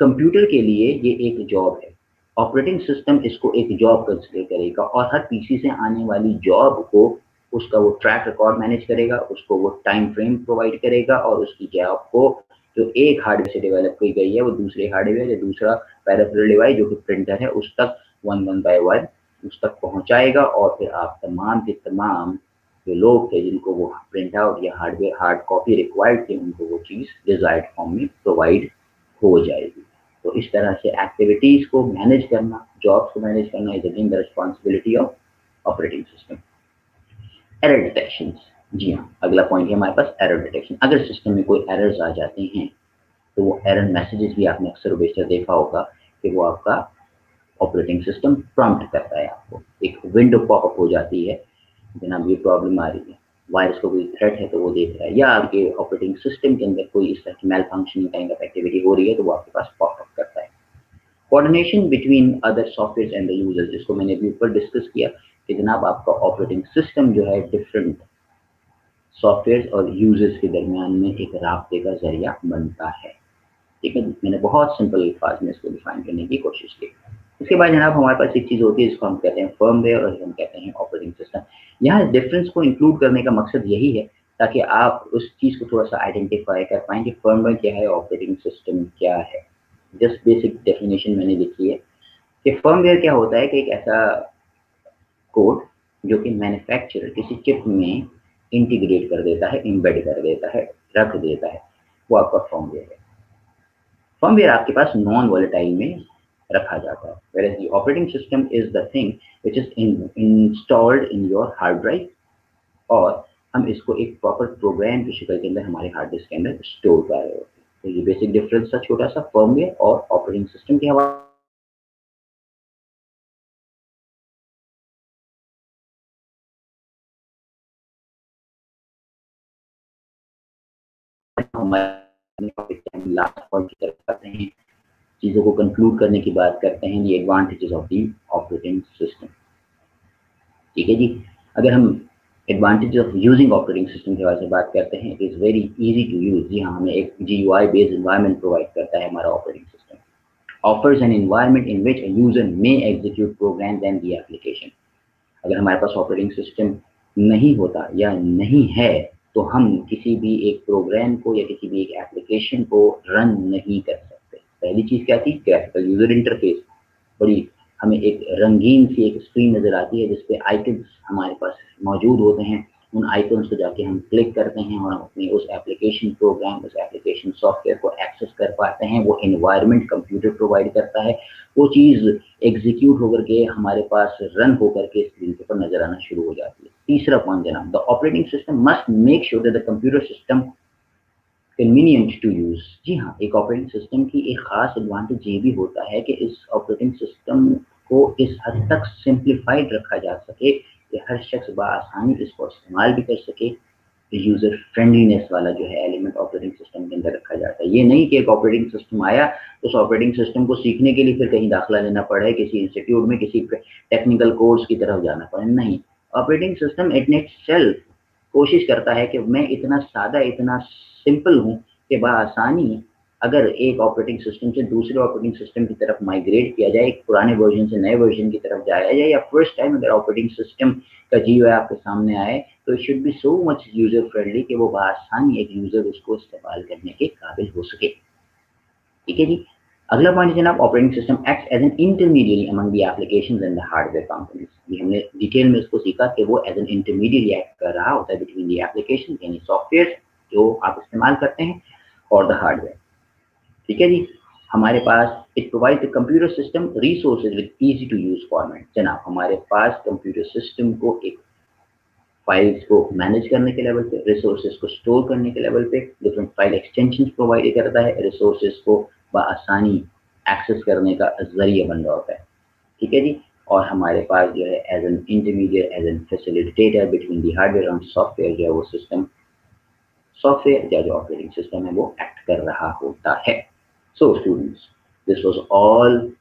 कंप्यूटर के लिए ये एक जॉब है। ऑपरेटिंग सिस्टम इसको एक जॉब कंसिडर करेगा और हर पीसी से आने वाली जॉब को उसका वो ट्रैक रिकॉर्ड मैनेज करेगा, उसको वो टाइम फ्रेम प्रोवाइड करेगा और उसकी जॉब को जो एक हार्डवेयर से डेवलप की गई है, वो दूसरे हार्डवेयर या दूसरा पैराफिल डिवाइस जो कि प्रिंटर है, उस तक वन वन बाय वन उस तक पहुंचाएगा और फिर आप तमाम के तमाम जो लोग थे जिनको वो प्रिंट आउट या हार्डवेयर हार्ड कॉपी रिक्वायर्ड थे, उनको वो चीज़ डिजायर्ड फॉर्म में प्रोवाइड हो जाएगी। तो इस तरह से एक्टिविटीज़ को मैनेज करना जॉब्स को मैनेज करना is again the responsibility of operating system error detection जी हाँ अगला पॉइंट है हमारे पास एरर डिटेक्शन अगर सिस्टम में कोई एरर्स आ जाते हैं तो वो एरर मैसेजेस भी आपने अक्सर बेशतर देखा होगा कि वो आपका ऑपरेटिंग सिस्टम प्रॉम्प्ट करता है आपको। एक विंडो पॉपअप हो जाती है जनाब ये प्रॉब्लम आ रही है। वायरस को कोई थ्रेट है तो वो देख रहा है। या आपके ऑपरेटिंग सिस्टम के अंदर कोई इस तरह की malfunctioning kind of activity हो रही है तो वो आपके पास पॉपअप करता है। Coordination between other software and the users जिसको मैंने अभी ऊपर डिस्कस किया कि जनाब आपका ऑपरेटिंग सिस्टम जो है डिफरेंट सॉफ्टवेयर और यूज़र्स के दरमियान में एक रबते का ज़रिया बनता है। ठीक है? मैंने बहुत सिंपल अल्फाज में इसको डिफाइन करने की कोशिश की। उसके बाद जनाब हमारे पास एक चीज़ होती है, जिसको हम कहते हैं फर्मवेयर और हम कहते हैं ऑपरेटिंग सिस्टम यहाँ डिफरेंस को इंक्लूड करने का मकसद यही है, ताकि आप उस चीज़ को थोड़ा सा आइडेंटिफाई कर पाएँ कि फर्मवेयर क्या है ऑपरेटिंग सिस्टम क्या है। जस्ट बेसिक डेफिनेशन मैंने लिखी है कि फर्मवेयर क्या होता है कि एक ऐसा कोड जो कि मैन्युफैक्चरर किसी चिप में इंटीग्रेट कर देता है इम्बेड कर देता है, रख देता है, वो आपका फर्मवेयर है। फर्मवेयर आपके पास नॉन वॉलेटाइल में रखा जाता है। Where the operating system is the thing which is installed in your hard drive और हम इसको एक प्रॉपर प्रोग्राम की शक्ल के अंदर, हमारे हार्ड डिस्क के अंदर स्टोर कर रहे होते हैं। तो ये बेसिक डिफरेंस था छोटा सा फर्मवेयर और ऑपरेटिंग सिस्टम के हवाले लास्ट पॉइंट की तरफ़ करते हैं। चीज़ों को कंक्लूड करने की बात करते हैं ये advantages of the operating system ठीक है जी? अगर हम advantage of using operating system के हवाले से बात करते हैं it is very easy to use जी हाँ हमें एक G U I based environment provide करता है हमारा operating system offers an environment in which user may execute program and the application अगर हमारे पास ऑपरेटिंग सिस्टम नहीं होता या नहीं है तो हम किसी भी एक प्रोग्राम को या किसी भी एक एप्लीकेशन को रन नहीं कर सकते। पहली चीज़ क्या थी? ग्राफिकल यूज़र इंटरफेस बड़ी हमें एक रंगीन सी एक स्क्रीन नज़र आती है जिसपे आइकन्स हमारे पास मौजूद होते हैं। उन आइकन्स को जाके हम क्लिक करते हैं और अपने उस एप्लीकेशन प्रोग्राम उस एप्लीकेशन सॉफ्टवेयर को एक्सेस कर पाते हैं। वो इन्वायरमेंट कंप्यूटर प्रोवाइड करता है। वो चीज़ एग्जीक्यूट होकर के हमारे पास रन होकर के स्क्रीन के ऊपर नज़र आना शुरू हो जाती है। तीसरा पॉइंट जनाब the operating system must make sure that the computer system convenient to use जी हाँ एक ऑपरेटिंग सिस्टम की एक ख़ास एडवांटेज ये भी होता है कि इस ऑपरेटिंग सिस्टम को इस हद तक सिंप्लीफाइड रखा जा सके कि हर शख्स बसानी इसको इस्तेमाल भी कर सके। यूज़र फ्रेंडलीनेस वाला जो है एलिमेंट ऑपरेटिंग सिस्टम के अंदर रखा जाता है। ये नहीं कि एक ऑपरेटिंग सिस्टम आया, उस ऑपरेटिंग सिस्टम को सीखने के लिए फिर कहीं दाखिला लेना पड़े, किसी इंस्टीट्यूट में किसी टेक्निकल कोर्स की तरफ़ जाना पड़े। नहीं operating system it net self कोशिश करता है कि मैं इतना सादा, इतना सिंपल हूँ कि बसानी अगर एक ऑपरेटिंग सिस्टम से दूसरे ऑपरेटिंग सिस्टम की तरफ़ माइग्रेट किया जाए, एक पुराने वर्जन से नए वर्जन की तरफ़ जाया जाए, या फ़र्स्ट टाइम अगर ऑपरेटिंग सिस्टम का जी आपके सामने आए तो it should be so much user friendly कि वो बसानी एक यूज़र उसको इस्तेमाल करने के काबिल हो सके। ठीक है जी? अगला पॉइंट जनाब operating system act as an intermediate among the application and the hardware companies ये हमने डिटेल में इसको सीखा कि वो एज एन इंटरमीडिएट एक्ट कर रहा होता है बिटवीन दी एप्लीकेशन यानी सॉफ्टवेयर जो आप इस्तेमाल करते हैं और द हार्डवेयर ठीक है जी? हमारे पास it provide the computer system resources with easy to use format जनाब, हमारे पास कंप्यूटर सिस्टम को एक फाइल्स को मैनेज करने के लेवल पे रिसोर्सेज को स्टोर करने के लेवल पे डिफरेंट फ़ाइल एक्सटेंशन प्रोवाइड करता है रिसोर्सेज को बसानी एक्सेस करने का ज़रिए बन रहा होता है। ठीक है जी? और हमारे पास जो है as an intermediate as an facilitator between the hardware और सॉफ्टवेयर जो है वो सिस्टम सॉफ्टवेयर या जो ऑपरेटिंग सिस्टम है वो एक्ट कर रहा होता है। So students, this was all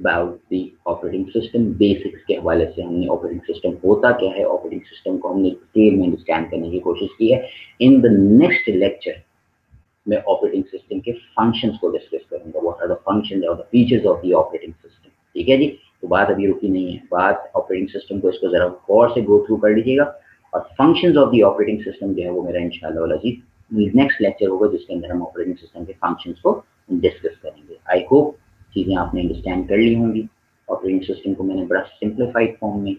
about the operating system basics के हवाले से हमने ऑपरेटिंग सिस्टम होता क्या है? ऑपरेटिंग सिस्टम को हमने डिटेल में अंडरस्टैंड करने की कोशिश की है। इन द नेक्स्ट लेक्चर मैं ऑपरेटिंग सिस्टम के फ़ंक्शंस को डिस्कस करूँगा। व्हाट आर द फ़ंक्शंस और the features of the operating system ठीक है जी? तो बात अभी रुकी नहीं है। बात ऑपरेटिंग सिस्टम को इसको जरा गौर से गो थ्रू कर लीजिएगा। और functions of the operating system जो है वो मेरा इंशाल्लाह नेक्स्ट लेक्चर होगा जिसके अंदर हम ऑपरेटिंग सिस्टम के फ़ंक्शंस को डिस्कस करेंगे। आई होप चीज़ें आपने अंडरस्टैंड कर ली होंगी। ऑपरेटिंग सिस्टम को मैंने बड़ा सिंप्लीफाइड फॉर्म में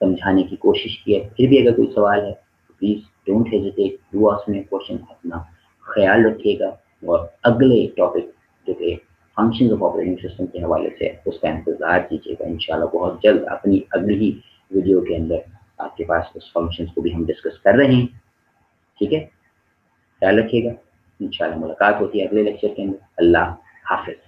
समझाने की कोशिश की है। फिर भी अगर कोई सवाल है तो please don't hesitate do ask me question अपना ख्याल रखिएगा और अगले टॉपिक जो कि फ़ंक्शन ऑफ़ ऑपरेटिंग सिस्टम के हवाले से उसका इंतज़ार कीजिएगा। इन बहुत जल्द अपनी अगली वीडियो के अंदर आपके पास उस फ़ंक्शन को भी हम डिस्कस कर रहे हैं। ठीक है? ख्याल रखिएगा। इन मुलाकात होती है अगले लेक्चर के अंदर। अल्लाह हाफिज़।